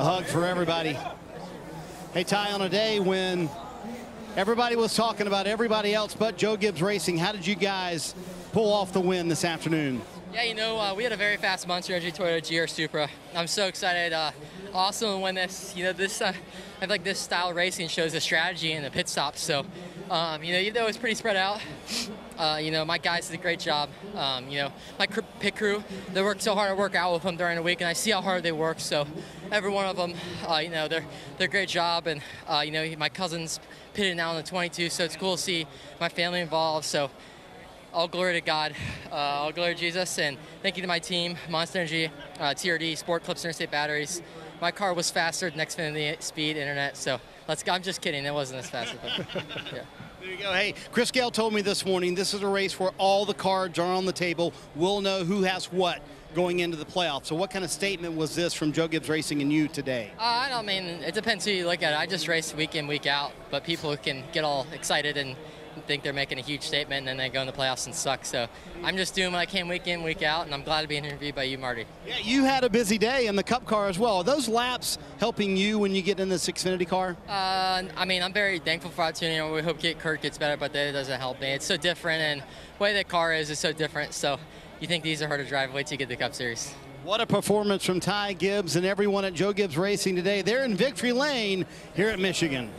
A hug for everybody. Hey, Ty, on a day when everybody was talking about everybody else but Joe Gibbs Racing, how did you guys pull off the win this afternoon? Yeah, you know, uh, we had a very fast Monster Energy Toyota GR Supra. I'm so excited. Uh, also, when this, you know, this, uh, I feel like this style racing shows the strategy and the pit stops. So, um, you know, even though it's pretty spread out, uh, you know, my guys did a great job. Um, you know, my pit crew, they worked so hard I work out with them during the week, and I see how hard they work. So, every one of them, uh, you know, they're they're great job, and uh, you know, my cousins pitted now in the 22, so it's cool to see my family involved. So all glory to God, uh, all glory to Jesus, and thank you to my team, Monster Energy, uh, TRD, Sport Clips, Interstate Batteries. My car was faster than Xfinity Speed Internet, so let's go. I'm just kidding, it wasn't as fast. But, yeah. There you go. Hey, Chris Gayle told me this morning this is a race where all the cards are on the table. We'll know who has what going into the playoffs. So, what kind of statement was this from Joe Gibbs Racing and you today? Uh, I don't mean it depends who you look at. I just race week in, week out, but people can get all excited and think they're making a huge statement and then they go in the playoffs and suck. So I'm just doing what I can week in, week out, and I'm glad to be interviewed by you, Marty. Yeah, you had a busy day in the Cup car as well. Are those laps helping you when you get in this Xfinity car? Uh, I mean, I'm very thankful for the opportunity. We hope Kurt gets better, but that doesn't help me. It's so different, and the way the car is is so different. So you think these are hard to drive. Wait till you get the Cup Series. What a performance from Ty Gibbs and everyone at Joe Gibbs Racing today. They're in victory lane here at Michigan.